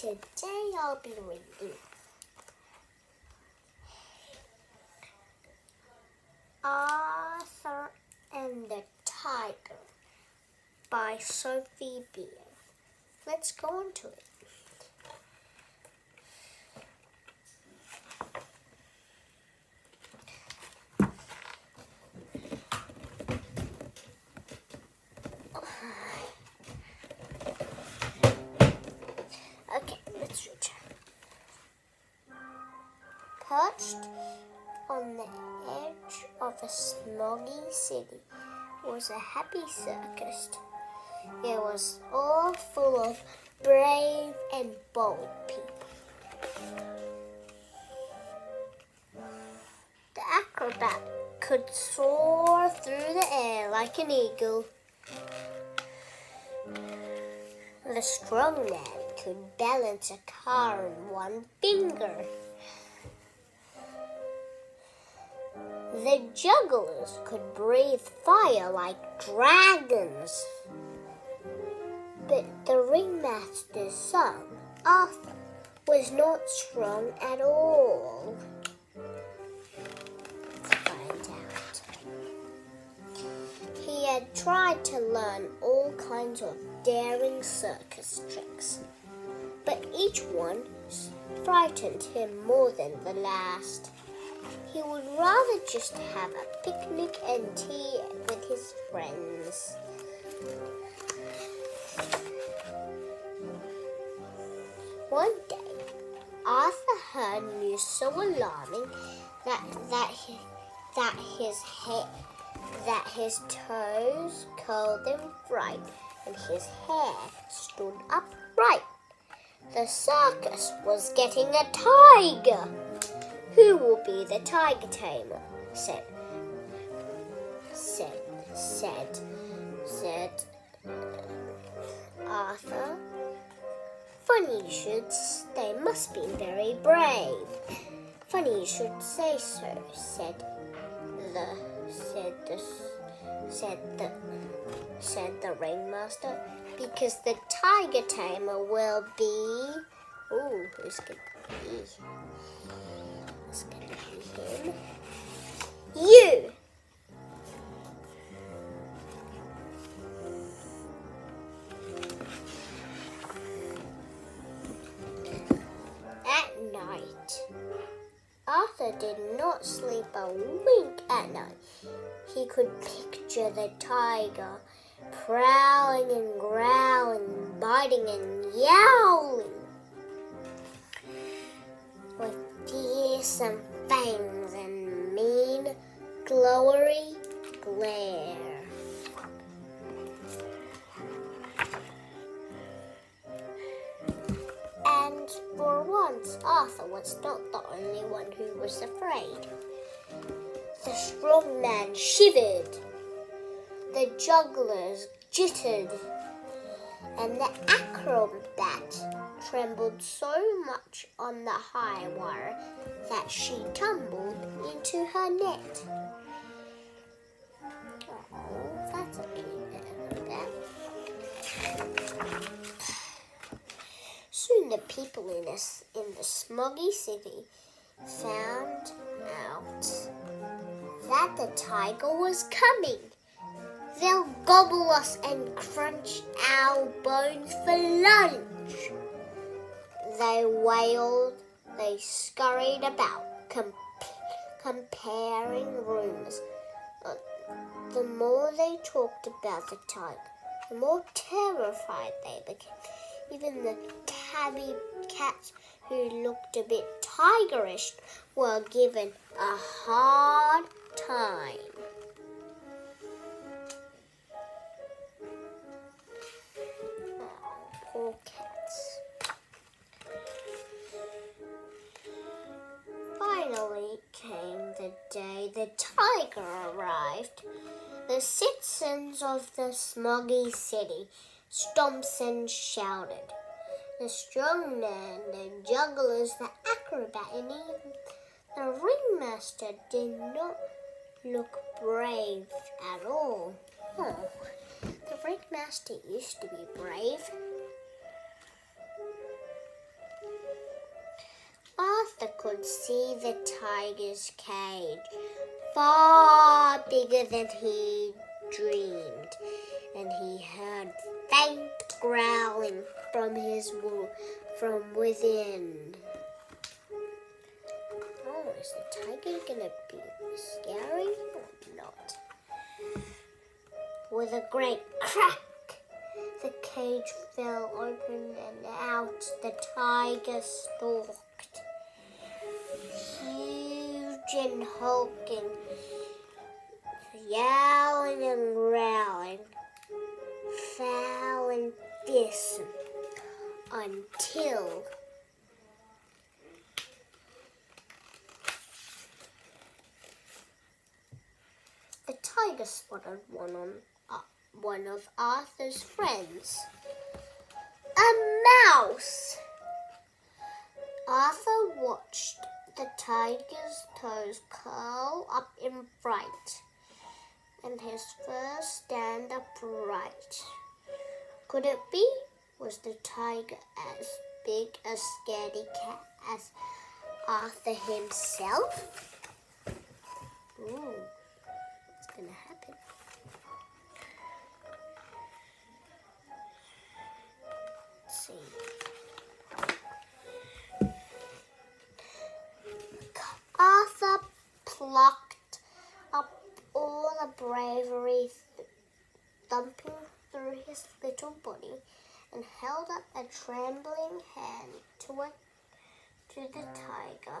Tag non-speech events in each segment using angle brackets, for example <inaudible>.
Today I'll be reading Arthur and the Tiger by Sophie Beer. Let's go on to it. Perched on the edge of a smoggy city was a happy circus. It was all full of brave and bold people. The acrobat could soar through the air like an eagle. The strong man could balance a car on one finger. The jugglers could breathe fire like dragons. But the ringmaster's son, Arthur, was not strong at all. He had tried to learn all kinds of daring circus tricks, but each one frightened him more than the last. He would rather just have a picnic and tea with his friends. One day, Arthur heard news so alarming that that he, that his head that his toes curled in fright and his hair stood upright. The circus was getting a tiger. Who will be the tiger tamer? said said said said Arthur. Funny you should. They must be very brave. Funny you should say so. Said the said the said the said the ringmaster. Because the tiger tamer will be. Ooh, who's gonna be? You. At night, Arthur did not sleep a wink at night. He could picture the tiger prowling and growling, biting and yowling fearsome fangs and mean, glowery glare. And for once, Arthur was not the only one who was afraid. The strong man shivered, the jugglers jittered, and the acrobat trembled so much on the high wire that she tumbled into her net. Oh, that's a cute. Soon the people in, in the smoggy city found out that the tiger was coming. They'll gobble us and crunch our bones for lunch. They wailed, they scurried about, com- comparing. But the more they talked about the tiger, the more terrified they became. Even the tabby cats who looked a bit tigerish were given a hard time. The day the tiger arrived. The citizens of the smoggy city stomps and shouted. The strong man, the jugglers, the acrobat, and even the ringmaster did not look brave at all. Oh, the ringmaster used to be brave. Could see the tiger's cage far bigger than he dreamed, and he heard faint growling from his wo- from within. Oh, is the tiger gonna be scary or not? With a great crack, the cage fell open and out the tiger stalked. Huge and hulking, yowling and growling, foul and fearsome, until the tiger spotted one on uh, one of Arthur's friends. A mouse. Arthur watched the tiger's toes curl up in fright and his fur stand upright. Could it be? Was the tiger as big a scaredy cat as Arthur himself? Th- thumping through his little body and held up a trembling hand to it to the tiger.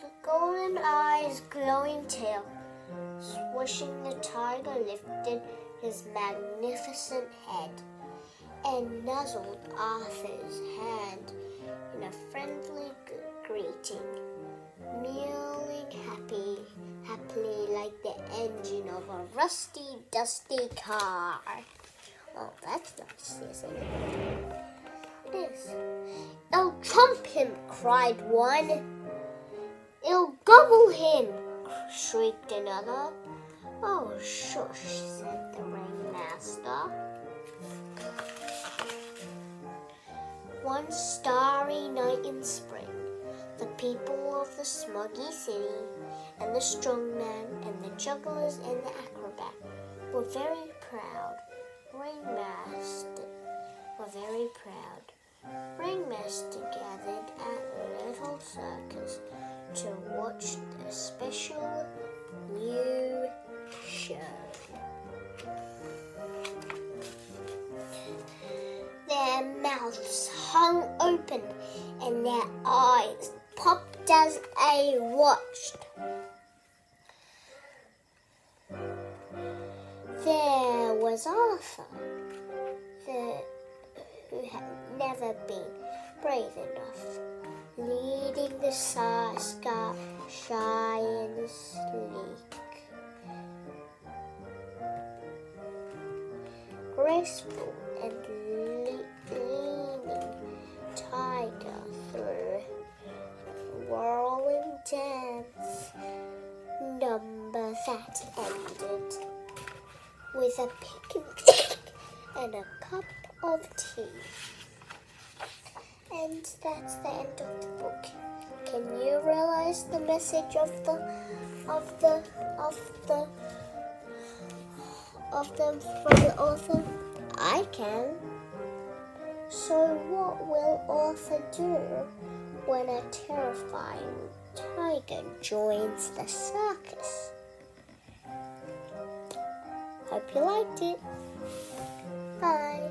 The golden eyes, glowing tail, swishing the tiger lifted his magnificent head and nuzzled Arthur's hand in a friendly greeting, mewing happy, happily like the engine of a rusty, dusty car. Oh, that's nice, isn't it? It is. I'll trump him, cried one. I'll gobble him, shrieked another. Oh, shush, said the ringmaster. One starry night in spring, the people of the smoggy city, and the strong man, and the jugglers, and the acrobat were very proud. Ringmaster were very proud. Ringmaster gathered at Little Circus to watch a special new show. Their mouths hung open and their eyes popped as they watched. There was Arthur, the, who had never been brave enough, leading the sky shy and sleek. Graceful and with a picnic <laughs> and a cup of tea. And that's the end of the book. Can you realize the message of the of the of the of them from the author? I can. So what will Arthur do when a terrifying tiger joins the circus? Hope you liked it. Bye.